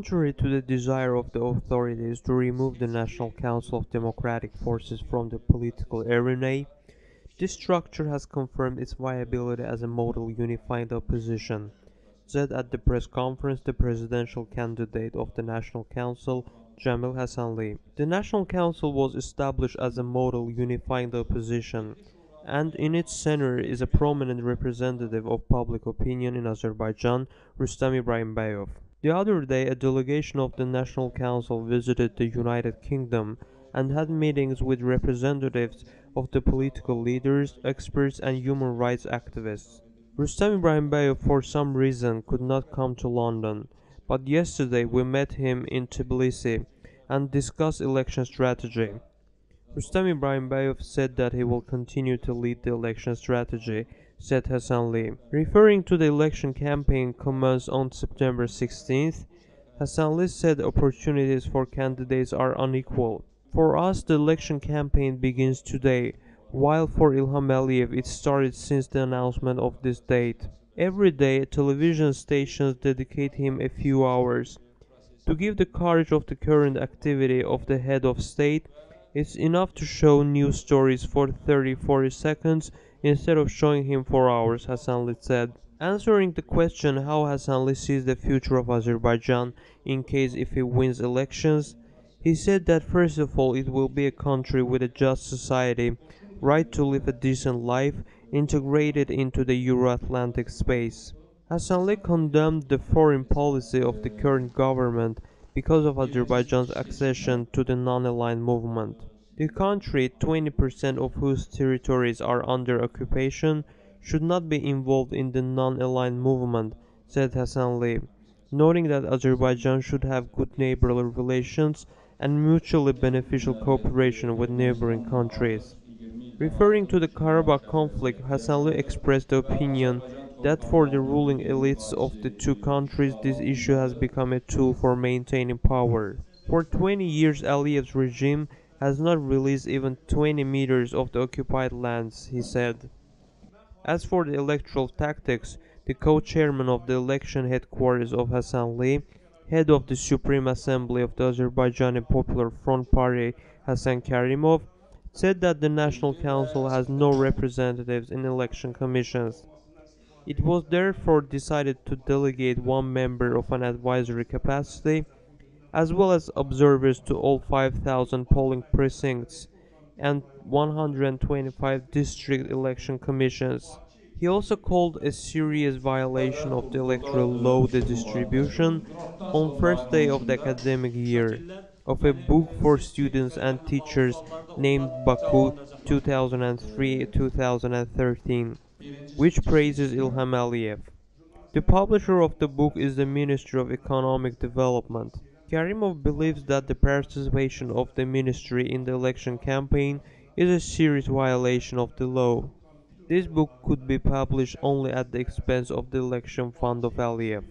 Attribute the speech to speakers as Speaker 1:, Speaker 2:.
Speaker 1: Contrary to the desire of the authorities to remove the National Council of Democratic Forces from the political arena, this structure has confirmed its viability as a model unifying the opposition, said at the press conference the presidential candidate of the National Council, Jamil Hasanli. The National Council was established as a model unifying the opposition, and in its center is a prominent representative of public opinion in Azerbaijan, Rustam Ibrahimbayov. The other day, a delegation of the National Council visited the United Kingdom and had meetings with representatives of the political leaders, experts, and human rights activists. Rustam Ibrahimbayov, for some reason, could not come to London, but yesterday we met him in Tbilisi and discussed election strategy. Rustam Ibrahimbayov said that he will continue to lead the election strategy said Hasanli. Referring to the election campaign commenced on September 16th, Hasanli said opportunities for candidates are unequal. For us, the election campaign begins today, while for Ilham Aliyev it started since the announcement of this date. Every day, television stations dedicate him a few hours. To give the courage of the current activity of the head of state, it's enough to show news stories for 30-40 seconds instead of showing him for hours, Hasanli said. Answering the question how Hasanli sees the future of Azerbaijan in case if he wins elections, he said that first of all it will be a country with a just society, right to live a decent life, integrated into the Euro-Atlantic space. Hasanli condemned the foreign policy of the current government because of Azerbaijan's accession to the non-aligned movement. The country, 20% of whose territories are under occupation, should not be involved in the non-aligned movement, said Hasanli, noting that Azerbaijan should have good neighborly relations and mutually beneficial cooperation with neighboring countries. Referring to the Karabakh conflict, Hasanli expressed the opinion that for the ruling elites of the two countries this issue has become a tool for maintaining power. For 20 years Aliyev's regime has not released even 20 meters of the occupied lands, he said. As for the electoral tactics, the co-chairman of the election headquarters of Hasanli, head of the Supreme Assembly of the Azerbaijani Popular Front Party, Hassan Karimov, said that the National Council has no representatives in election commissions. It was therefore decided to delegate one member of an advisory capacity as well as observers to all 5,000 polling precincts and 125 district election commissions. He also called a serious violation of the electoral law the distribution, on first day of the academic year, of a book for students and teachers named Baku 2003-2013, which praises Ilham Aliyev. The publisher of the book is the Ministry of Economic Development. Karimov believes that the participation of the ministry in the election campaign is a serious violation of the law. This book could be published only at the expense of the election fund of Aliyev.